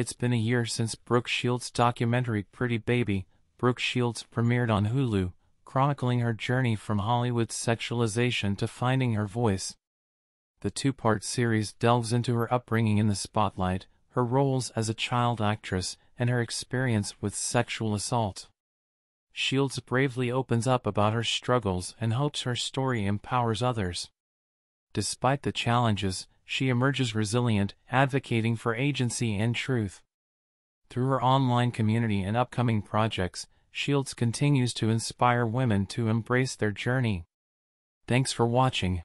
It's been a year since Brooke Shields' documentary Pretty Baby, Brooke Shields premiered on Hulu, chronicling her journey from Hollywood's sexualization to finding her voice. The two-part series delves into her upbringing in the spotlight, her roles as a child actress, and her experience with sexual assault. Shields bravely opens up about her struggles and hopes her story empowers others. Despite the challenges, she emerges resilient, advocating for agency and truth. Through her online community and upcoming projects, Shields continues to inspire women to embrace their journey. Thanks for watching.